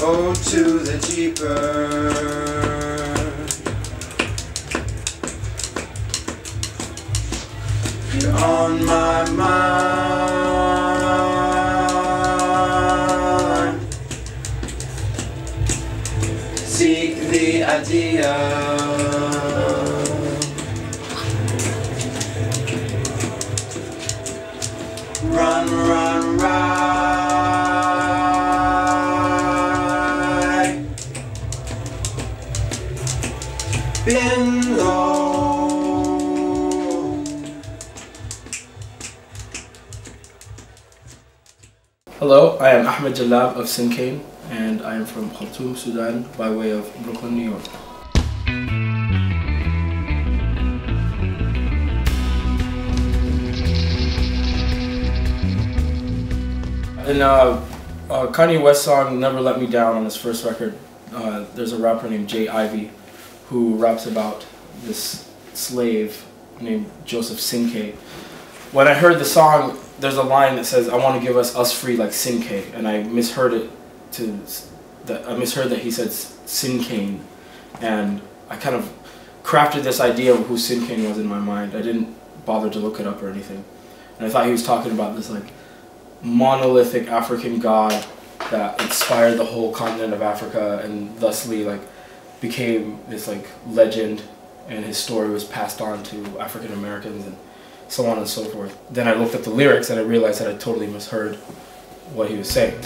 Oh, to the deeper. You're on my mind. Seek the idea. Been. Hello, I am Ahmed Gallab of Sinkane, and I am from Khartoum, Sudan, by way of Brooklyn, New York. In uh, uh, Kanye West song "Never Let Me Down" on his first record, uh, there's a rapper named J. Ivy who raps about this slave named Joseph Cinqué. When I heard the song, there's a line that says, "I want to give us us free like Cinqué," and I misheard it to that I misheard that he said Sinkane, and I kind of crafted this idea of who Sinkane was in my mind. I didn't bother to look it up or anything, and I thought he was talking about this like monolithic African god that inspired the whole continent of Africa and thusly like became this like legend and his story was passed on to African Americans and so on and so forth. Then I looked at the lyrics and I realized that I totally misheard what he was saying.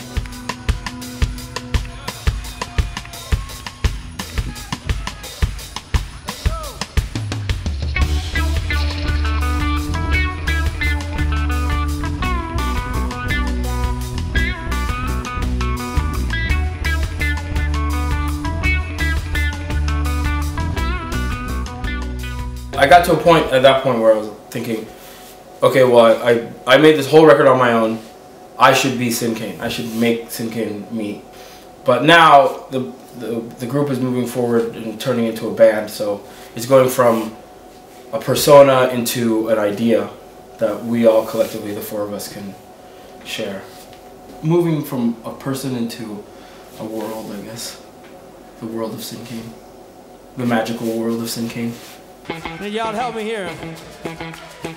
I got to a point at that point where I was thinking, okay, well, I, I made this whole record on my own. I should be Sinkane. I should make Sinkane me. But now the, the the group is moving forward and turning into a band. So it's going from a persona into an idea that we all collectively, the four of us, can share. Moving from a person into a world, I guess. The world of Sinkane. The magical world of Sinkane. Need y'all help me here.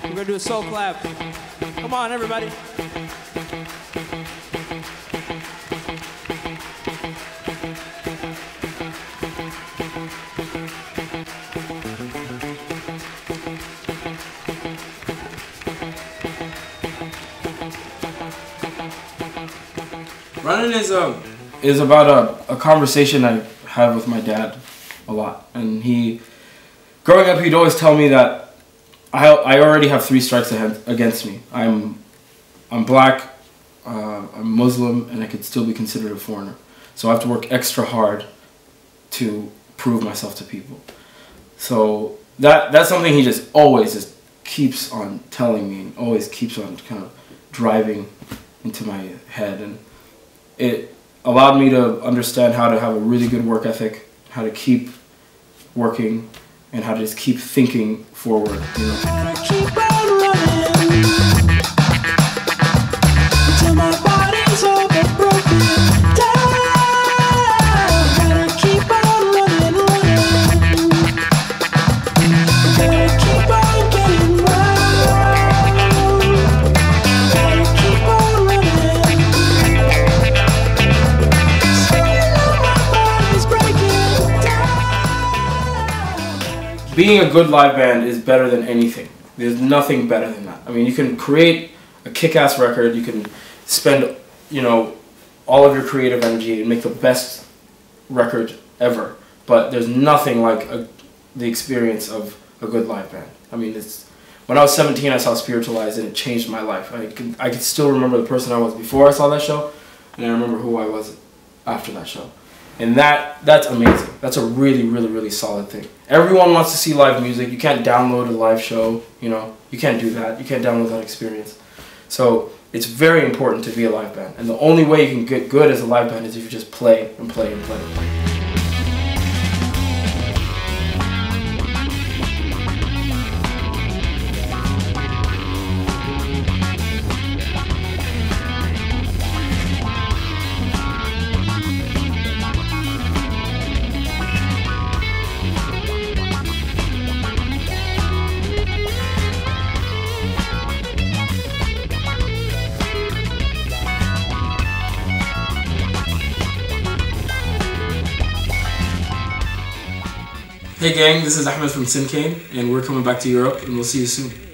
We're gonna do a soul clap. Come on, everybody. Running is a is about a, a conversation I have with my dad a lot, and he, growing up, he'd always tell me that I I already have three strikes against me. I'm I'm black, uh, I'm Muslim, and I could still be considered a foreigner. So I have to work extra hard to prove myself to people. So that that's something he just always just keeps on telling me, and always keeps on kind of driving into my head, and it allowed me to understand how to have a really good work ethic, how to keep working, and how to just keep thinking forward. You know? Being a good live band is better than anything. There's nothing better than that. I mean, you can create a kick-ass record. You can spend, you know, all of your creative energy and make the best record ever. But there's nothing like a, the experience of a good live band. I mean, it's when I was 17, I saw Spiritualized, and it changed my life. I can I can still remember the person I was before I saw that show, and I remember who I was after that show. And that that's amazing. That's a really, really, really solid thing. Everyone wants to see live music. You can't download a live show, you know. You can't do that. You can't download that experience. So it's very important to be a live band. And the only way you can get good as a live band is if you just play and play and play and play. Hey gang, this is Ahmed from Sinkane, and we're coming back to Europe, and we'll see you soon.